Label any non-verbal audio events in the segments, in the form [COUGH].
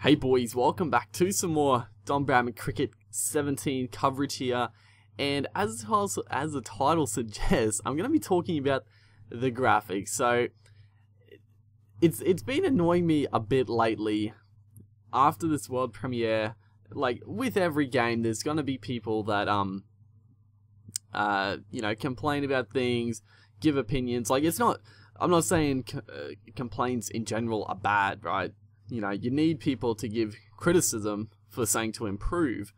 Hey boys, welcome back to some more Don Bradman Cricket 17 coverage here. And as as the title [LAUGHS] suggests, I'm going to be talking about the graphics. So it's it's been annoying me a bit lately after this world premiere. Like with every game, there's going to be people that um uh you know complain about things, give opinions. Like it's not. I'm not saying uh, complaints in general are bad, right? You know, you need people to give criticism for saying to improve.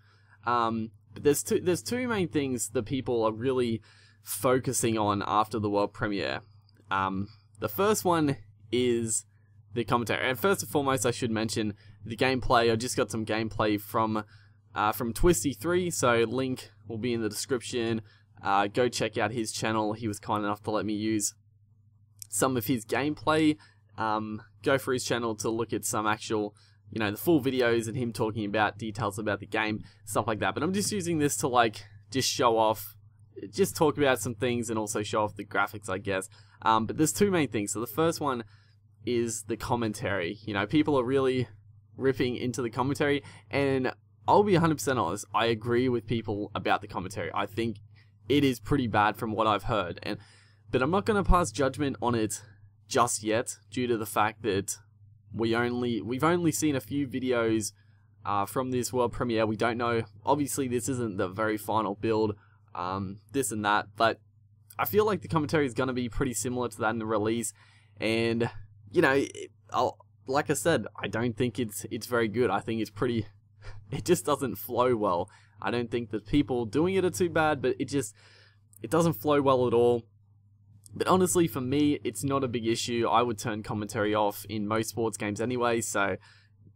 Um, but there's two there's two main things that people are really focusing on after the world premiere. Um, the first one is the commentary, and first and foremost, I should mention the gameplay. I just got some gameplay from uh, from Twistie3, so link will be in the description. Uh, go check out his channel. He was kind enough to let me use some of his gameplay um, go for his channel to look at some actual, you know, the full videos and him talking about details about the game, stuff like that. But I'm just using this to like just show off, just talk about some things and also show off the graphics, I guess. Um, but there's two main things. So the first one is the commentary. You know, people are really ripping into the commentary, and I'll be 100% honest. I agree with people about the commentary. I think it is pretty bad from what I've heard, and but I'm not going to pass judgment on it just yet due to the fact that we only we've only seen a few videos uh, from this world premiere. We don't know. Obviously, this isn't the very final build, um, this and that, but I feel like the commentary is going to be pretty similar to that in the release. And you know, it, like I said, I don't think it's it's very good. I think it's pretty. [LAUGHS] It just doesn't flow well. I don't think the people doing it are too bad, but it just it doesn't flow well at all. But honestly, for me, it's not a big issue. I would turn commentary off in most sports games anyway. So,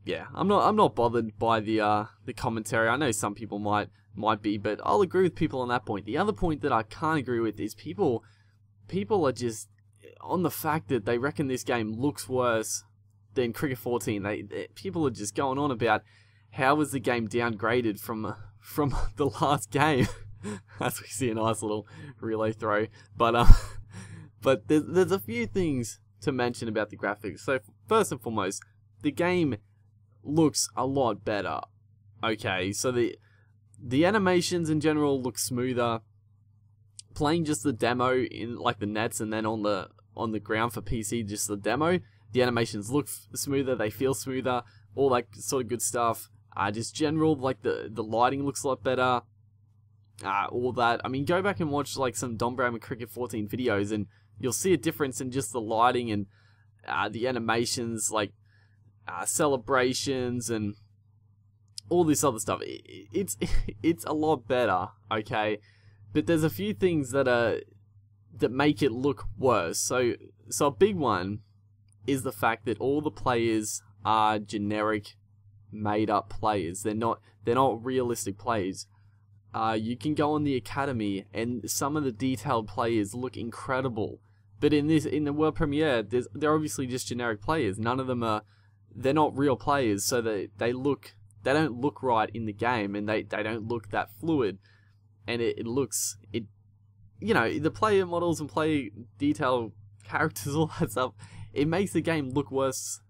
yeah, I'm not I'm not bothered by the uh, the commentary. I know some people might might be, but I'll agree with people on that point. The other point that I can't agree with is people people are just on the fact that they reckon this game looks worse than Cricket 14. They, they people are just going on about how was the game downgraded from from [LAUGHS] the last game. [LAUGHS] As we see a nice little relay throw, but um. But there's, there's a few things to mention about the graphics. So first and foremost, the game looks a lot better. Okay, so the the animations in general look smoother. Playing just the demo in like the nets and then on the on the ground for PC, just the demo, the animations look smoother, they feel smoother, all that sort of good stuff. Uh, just general, like the the lighting looks a lot better. Uh, all that. I mean, go back and watch like some Don Bradman Cricket 14 videos and you'll see a difference in just the lighting and uh, the animations, like uh, celebrations and all this other stuff. It's [LAUGHS] it's a lot better, okay. But there's a few things that are that make it look worse. So so a big one is the fact that all the players are generic, made up players. They're not they're not realistic players. Uh, you can go on the academy and some of the detailed players look incredible. But in this, in the world premiere, they're obviously just generic players. None of them are, they're not real players, so they they look, they don't look right in the game, and they they don't look that fluid, and it, it looks it, you know, the player models and player detail characters, [LAUGHS] all that stuff, it makes the game look worse.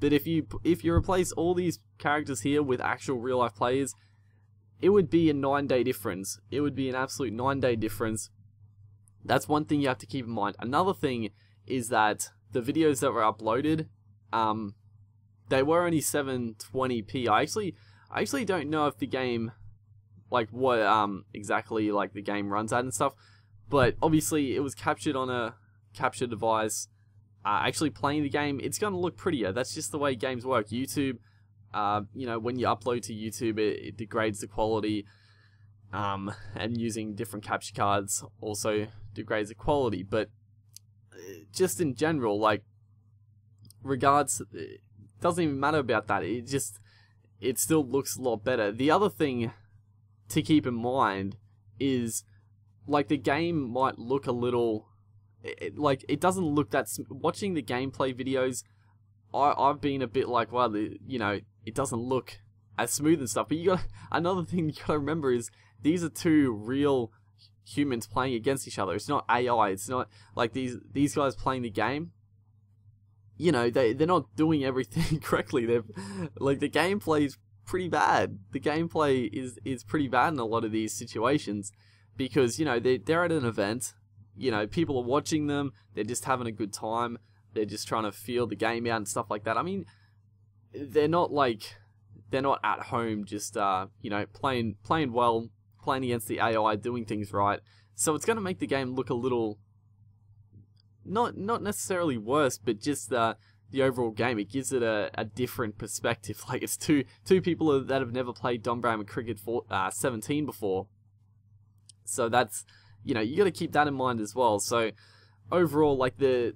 But if you if you replace all these characters here with actual real life players, it would be a nine day difference. It would be an absolute nine day difference that's one thing you have to keep in mind. Another thing is that the videos that were uploaded, um, they were only 720p. I actually, I actually don't know if the game, like what um exactly like the game runs at and stuff, but obviously it was captured on a capture device. Uh, actually playing the game, it's going to look prettier. That's just the way games work. YouTube, uh, you know, when you upload to YouTube, it, it degrades the quality. Um, and using different capture cards also degrades the quality. But uh, just in general, like regards, it doesn't even matter about that. It just it still looks a lot better. The other thing to keep in mind is like the game might look a little it, like it doesn't look that watching the gameplay videos I I've been a bit like well you know it doesn't look as smooth and stuff but you got [LAUGHS] another thing you got to remember is these are two real humans playing against each other. It's not AI. It's not like these these guys playing the game. you know, they they're not doing everything [LAUGHS] correctly. They're like the gameplay is pretty bad. The gameplay is is pretty bad in a lot of these situations because you know they they're at an event. You know, people are watching them. They're just having a good time. They're just trying to feel the game out and stuff like that. I mean, they're not like they're not at home just uh you know playing playing well, playing against the AI, doing things right. So it's going to make the game look a little not not necessarily worse, but just uh, the overall game. It gives it a, a different perspective. [LAUGHS] Like it's two two people that have never played Don Bradman Cricket for uh, 17 before. So that's you know you got to keep that in mind as well. So overall, like the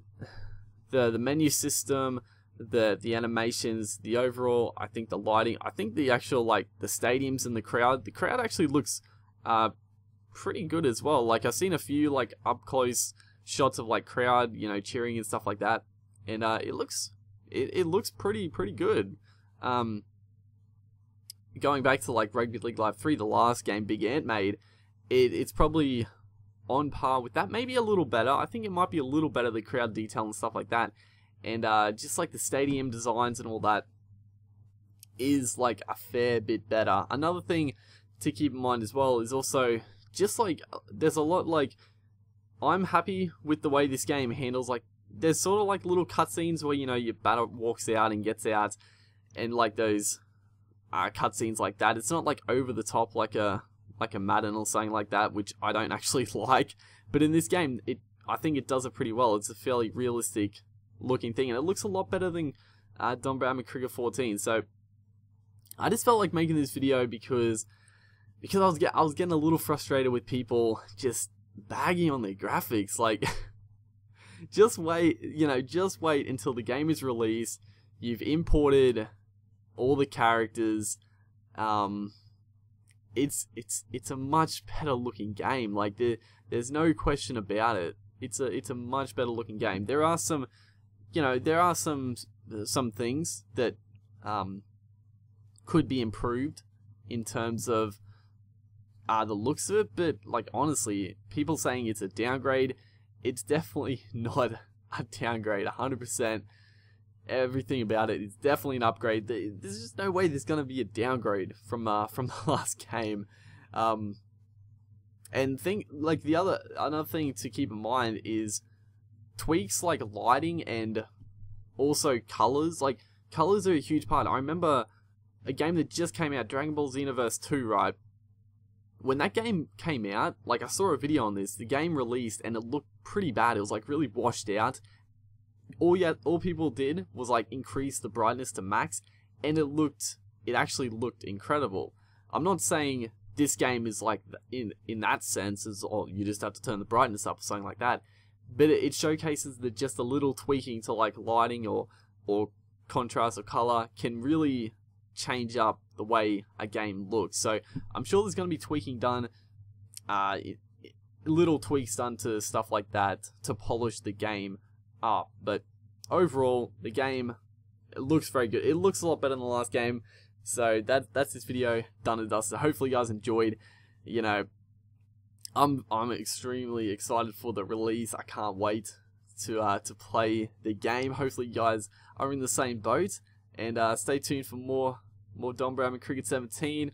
the the menu system, the the animations, the overall, I think the lighting, I think the actual like the stadiums and the crowd, the crowd actually looks uh pretty good as well. Like I've seen a few like up close shots of like crowd, you know, cheering and stuff like that, and uh, it looks it, it looks pretty pretty good. Um, going back to like Rugby League Live three, the last game Big Ant made, it, it's probably on par with that, maybe a little better. I think it might be a little better the crowd detail and stuff like that, and uh, just like the stadium designs and all that is like a fair bit better. Another thing to keep in mind as well is also just like there's a lot like I'm happy with the way this game handles like there's sort of like little cutscenes where you know your batter walks out and gets out and like those uh, cutscenes like that. It's not like over the top like a like a Madden or something like that, which I don't [LAUGHS] actually like. But in this game, it I think it does it pretty well. It's a fairly realistic looking thing, and it looks a lot better than uh, Don Bradman Cricket 14. So I just felt like making this video because because I was get, I was getting a little frustrated with people just bagging on their graphics. Like, [LAUGHS] just wait, you know, just wait until the game is released. You've imported all the characters. Um, it's it's it's a much better looking game. Like there, there's no question about it. It's a it's a much better looking game. There are some, you know, there are some some things that um, could be improved in terms of uh, the looks of it, but like honestly, people saying it's a downgrade, it's definitely [LAUGHS] not a downgrade. 100%. Everything about it is definitely an upgrade. There's just no way there's gonna be a downgrade from uh, [LAUGHS] from the last game. Um, and think like the other another thing to keep in mind is tweaks like lighting and also colors. Like colors are a huge part. I remember a game that just came out, Dragon Ball Xenoverse 2, right? when that game came out, like I saw a video on this, the game released and it looked pretty bad. It was like really washed out. All yet all people did was like increase the brightness to max and it looked it actually looked incredible. I'm not saying this game is like in in that sense is oh you just have to turn the brightness up or something like that. But it, showcases that just a little tweaking to like lighting or or contrast or color can really change up the way a game looks. So I'm sure there's going to be tweaking done, uh, little tweaks done to stuff like that to polish the game up. But overall, the game looks very good. It looks a lot better than the last game. So that that's this video done and dusted. Hopefully you guys enjoyed. You know, I'm I'm extremely excited for the release. I can't wait to uh, to play the game. Hopefully you guys are in the same boat. And uh, stay tuned for more more Don Bradman Cricket 17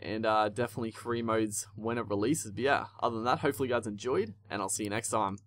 and uh, definitely career modes when it releases. But yeah, other than that, hopefully you guys enjoyed, and I'll see you next time.